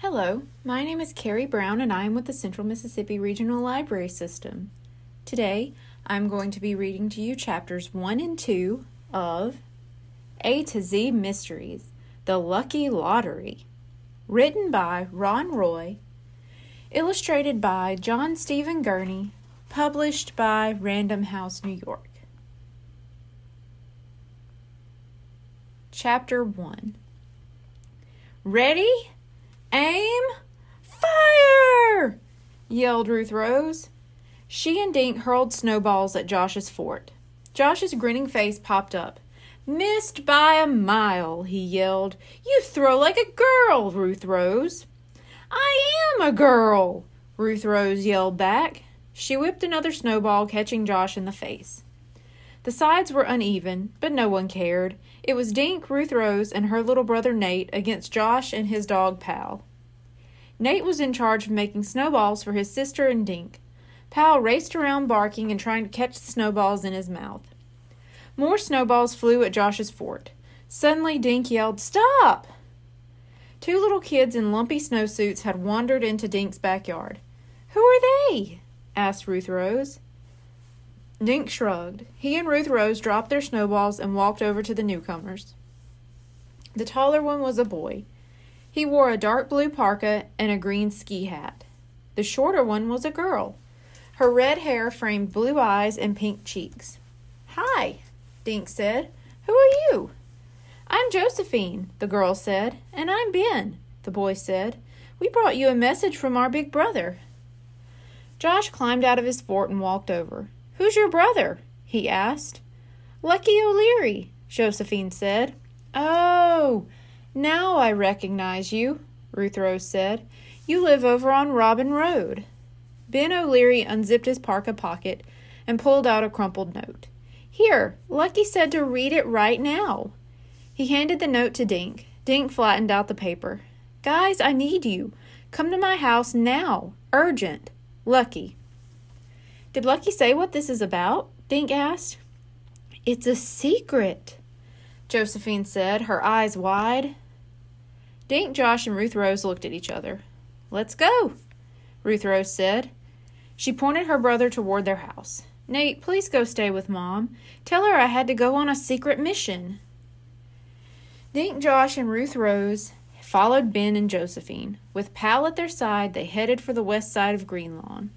Hello, my name is Carrie Brown and I am with the Central Mississippi Regional Library System. Today, I'm going to be reading to you chapters 1 and 2 of A to Z Mysteries The Lucky Lottery, written by Ron Roy, illustrated by John Steven Gurney, published by Random House New York. Chapter 1 Ready? Aim! Fire! yelled Ruth Rose. She and Dink hurled snowballs at Josh's fort. Josh's grinning face popped up. Missed by a mile, he yelled. You throw like a girl, Ruth Rose. I am a girl, Ruth Rose yelled back. She whipped another snowball, catching Josh in the face. The sides were uneven, but no one cared. It was Dink, Ruth Rose, and her little brother Nate against Josh and his dog Pal. Nate was in charge of making snowballs for his sister and Dink. Pal raced around barking and trying to catch the snowballs in his mouth. More snowballs flew at Josh's fort. Suddenly, Dink yelled, Stop! Two little kids in lumpy snowsuits had wandered into Dink's backyard. Who are they? asked Ruth Rose. Dink shrugged. He and Ruth Rose dropped their snowballs and walked over to the newcomers. The taller one was a boy. He wore a dark blue parka and a green ski hat. The shorter one was a girl. Her red hair framed blue eyes and pink cheeks. Hi, Dink said. Who are you? I'm Josephine, the girl said. And I'm Ben, the boy said. We brought you a message from our big brother. Josh climbed out of his fort and walked over. Who's your brother? he asked. Lucky O'Leary, Josephine said. Oh, now I recognize you, Ruth Rose said. You live over on Robin Road. Ben O'Leary unzipped his parka pocket and pulled out a crumpled note. Here, Lucky said to read it right now. He handed the note to Dink. Dink flattened out the paper. Guys, I need you. Come to my house now. Urgent. Lucky. Did Lucky say what this is about? Dink asked. It's a secret, Josephine said, her eyes wide. Dink, Josh, and Ruth Rose looked at each other. Let's go, Ruth Rose said. She pointed her brother toward their house. Nate, please go stay with Mom. Tell her I had to go on a secret mission. Dink, Josh, and Ruth Rose followed Ben and Josephine. With Pal at their side, they headed for the west side of Green Lawn.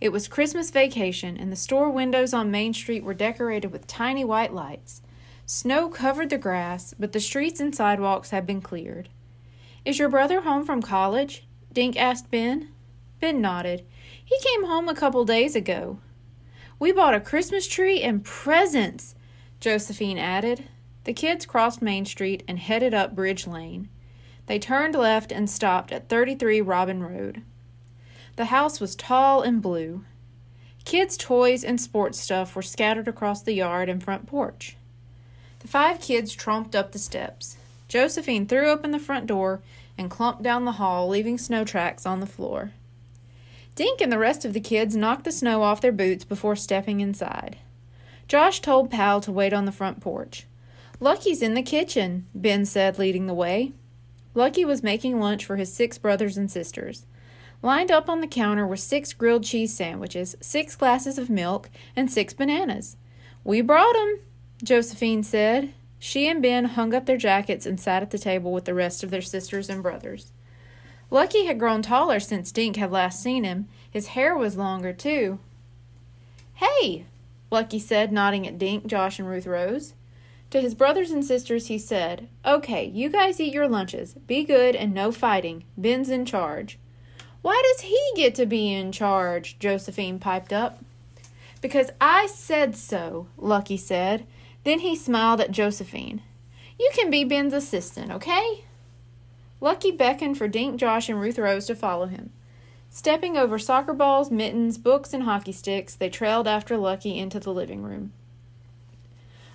It was Christmas vacation, and the store windows on Main Street were decorated with tiny white lights. Snow covered the grass, but the streets and sidewalks had been cleared. Is your brother home from college? Dink asked Ben. Ben nodded. He came home a couple days ago. We bought a Christmas tree and presents, Josephine added. The kids crossed Main Street and headed up Bridge Lane. They turned left and stopped at 33 Robin Road. The house was tall and blue. Kids' toys and sports stuff were scattered across the yard and front porch. The five kids tromped up the steps. Josephine threw open the front door and clumped down the hall, leaving snow tracks on the floor. Dink and the rest of the kids knocked the snow off their boots before stepping inside. Josh told Pal to wait on the front porch. Lucky's in the kitchen, Ben said, leading the way. Lucky was making lunch for his six brothers and sisters. Lined up on the counter were six grilled cheese sandwiches, six glasses of milk, and six bananas. We brought 'em, Josephine said. She and Ben hung up their jackets and sat at the table with the rest of their sisters and brothers. Lucky had grown taller since Dink had last seen him. His hair was longer, too. Hey, Lucky said, nodding at Dink, Josh, and Ruth Rose. To his brothers and sisters, he said, Okay, you guys eat your lunches. Be good and no fighting. Ben's in charge. Why does he get to be in charge? Josephine piped up. Because I said so, Lucky said. Then he smiled at Josephine. You can be Ben's assistant, okay? Lucky beckoned for Dink, Josh, and Ruth Rose to follow him. Stepping over soccer balls, mittens, books, and hockey sticks, they trailed after Lucky into the living room.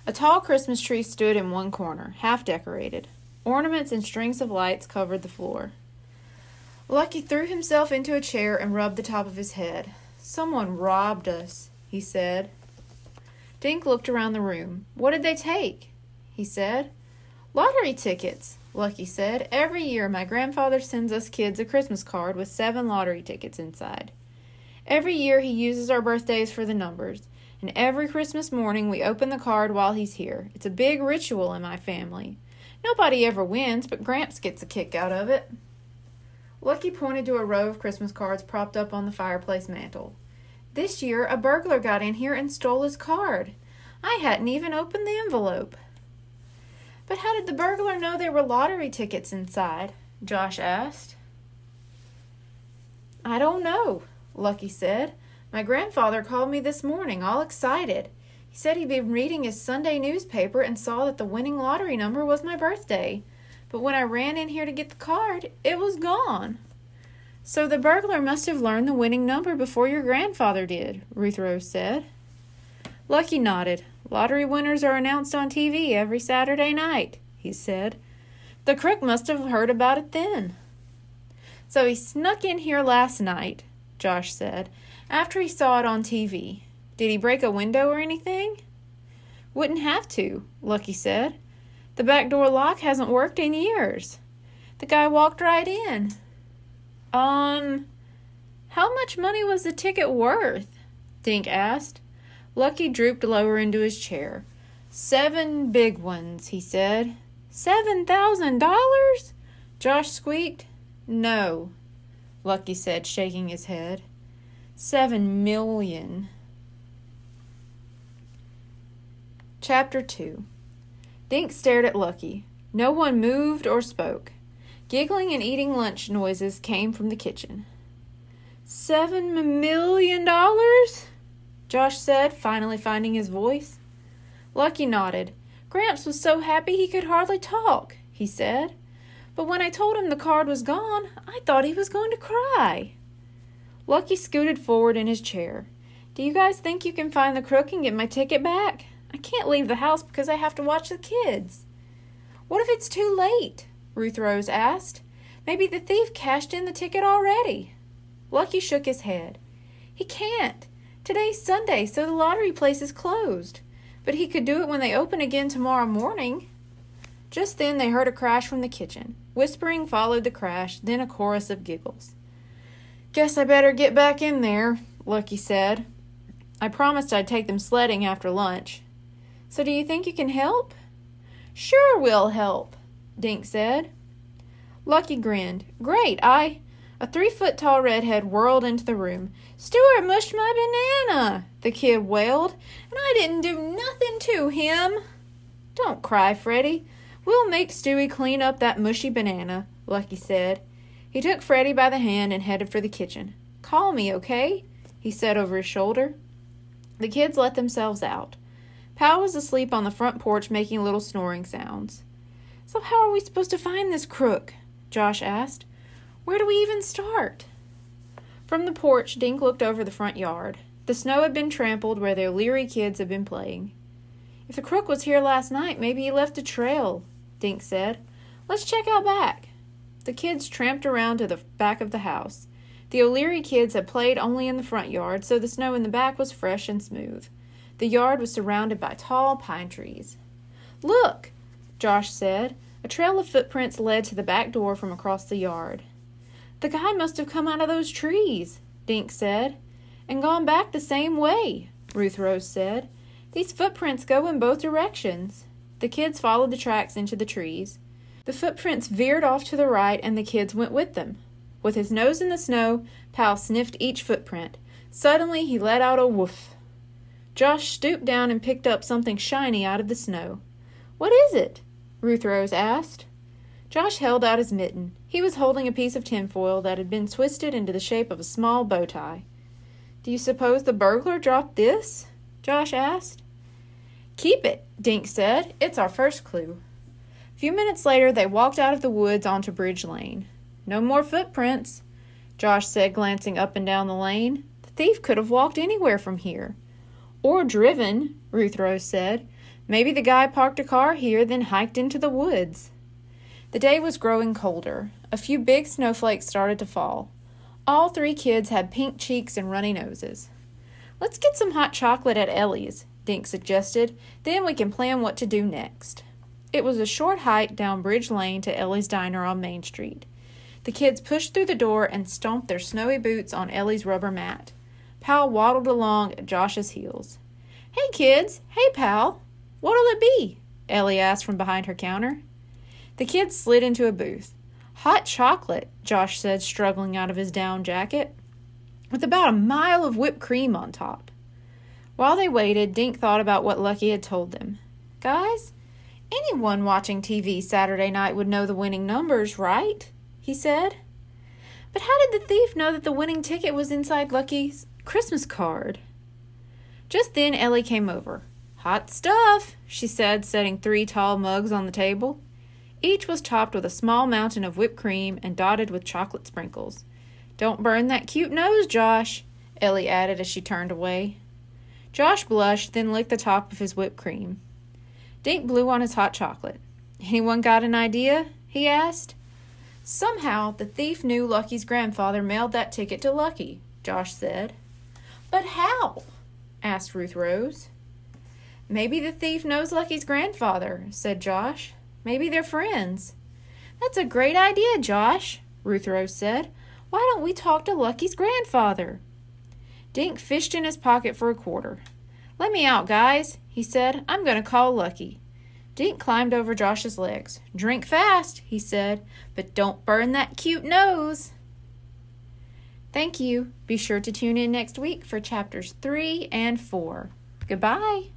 A tall Christmas tree stood in one corner, half decorated. Ornaments and strings of lights covered the floor. Lucky threw himself into a chair and rubbed the top of his head. Someone robbed us, he said. Dink looked around the room. What did they take? he said. Lottery tickets, Lucky said. Every year, my grandfather sends us kids a Christmas card with seven lottery tickets inside. Every year, he uses our birthdays for the numbers, and every Christmas morning, we open the card while he's here. It's a big ritual in my family. Nobody ever wins, but Gramps gets a kick out of it. Lucky pointed to a row of Christmas cards propped up on the fireplace mantel. This year, a burglar got in here and stole his card. I hadn't even opened the envelope. But how did the burglar know there were lottery tickets inside? Josh asked. I don't know, Lucky said. My grandfather called me this morning, all excited. He said he'd been reading his Sunday newspaper and saw that the winning lottery number was my birthday. But when I ran in here to get the card, it was gone. So the burglar must have learned the winning number before your grandfather did, Ruth Rose said. Lucky nodded. Lottery winners are announced on TV every Saturday night, he said. The crook must have heard about it then. So he snuck in here last night, Josh said, after he saw it on TV. Did he break a window or anything? Wouldn't have to, Lucky said. The back door lock hasn't worked in years. The guy walked right in. Um, how much money was the ticket worth? Dink asked. Lucky drooped lower into his chair. Seven big ones, he said. Seven thousand dollars? Josh squeaked. No, Lucky said, shaking his head. Seven million. Chapter 2 Dink stared at Lucky. No one moved or spoke. Giggling and eating lunch noises came from the kitchen. Seven million dollars? Josh said, finally finding his voice. Lucky nodded. Gramps was so happy he could hardly talk, he said. But when I told him the card was gone, I thought he was going to cry. Lucky scooted forward in his chair. Do you guys think you can find the crook and get my ticket back? I can't leave the house because I have to watch the kids. What if it's too late? Ruth Rose asked. Maybe the thief cashed in the ticket already. Lucky shook his head. He can't. Today's Sunday, so the lottery place is closed. But he could do it when they open again tomorrow morning. Just then they heard a crash from the kitchen. Whispering followed the crash, then a chorus of giggles. Guess I better get back in there, Lucky said. I promised I'd take them sledding after lunch. So do you think you can help? Sure, we'll help, Dink said. Lucky grinned. Great, I. A three foot tall redhead whirled into the room. Stuart mushed my banana, the kid wailed, and I didn't do nothing to him. Don't cry, Freddie. We'll make Stewie clean up that mushy banana, Lucky said. He took Freddie by the hand and headed for the kitchen. Call me, okay? he said over his shoulder. The kids let themselves out. Pal was asleep on the front porch making little snoring sounds. So, how are we supposed to find this crook? Josh asked. Where do we even start? From the porch, Dink looked over the front yard. The snow had been trampled where the O'Leary kids had been playing. If the crook was here last night, maybe he left a trail, Dink said. Let's check out back. The kids tramped around to the back of the house. The O'Leary kids had played only in the front yard, so the snow in the back was fresh and smooth. The yard was surrounded by tall pine trees. Look, Josh said. A trail of footprints led to the back door from across the yard. The guy must have come out of those trees, Dink said. And gone back the same way, Ruth Rose said. These footprints go in both directions. The kids followed the tracks into the trees. The footprints veered off to the right, and the kids went with them. With his nose in the snow, Pal sniffed each footprint. Suddenly, he let out a woof. Josh stooped down and picked up something shiny out of the snow. What is it? Ruth Rose asked. Josh held out his mitten. He was holding a piece of tinfoil that had been twisted into the shape of a small bow tie. Do you suppose the burglar dropped this? Josh asked. Keep it, Dink said. It's our first clue. A few minutes later, they walked out of the woods onto Bridge Lane. No more footprints, Josh said, glancing up and down the lane. The thief could have walked anywhere from here. Or driven, Ruth Rose said. Maybe the guy parked a car here, then hiked into the woods. The day was growing colder. A few big snowflakes started to fall. All three kids had pink cheeks and runny noses. Let's get some hot chocolate at Ellie's, Dink suggested. Then we can plan what to do next. It was a short hike down Bridge Lane to Ellie's Diner on Main Street. The kids pushed through the door and stomped their snowy boots on Ellie's rubber mat. Pal waddled along at Josh's heels. Hey, kids! Hey, pal! What'll it be? Ellie asked from behind her counter. The kids slid into a booth. Hot chocolate, Josh said, struggling out of his down jacket, with about a mile of whipped cream on top. While they waited, Dink thought about what Lucky had told them. Guys, anyone watching TV Saturday night would know the winning numbers, right? he said. But how did the thief know that the winning ticket was inside Lucky's Christmas card? Just then Ellie came over. Hot stuff, she said, setting three tall mugs on the table. Each was topped with a small mountain of whipped cream and dotted with chocolate sprinkles. Don't burn that cute nose, Josh, Ellie added as she turned away. Josh blushed, then licked the top of his whipped cream. Dink blew on his hot chocolate. Anyone got an idea? he asked. Somehow the thief knew Lucky's grandfather mailed that ticket to Lucky, Josh said. But how? asked Ruth Rose. Maybe the thief knows Lucky's grandfather, said Josh. Maybe they're friends. That's a great idea, Josh, Ruth Rose said. Why don't we talk to Lucky's grandfather? Dink fished in his pocket for a quarter. Let me out, guys, he said. I'm going to call Lucky. Dink climbed over Josh's legs. Drink fast, he said, but don't burn that cute nose. Thank you. Be sure to tune in next week for chapters 3 and 4. Goodbye.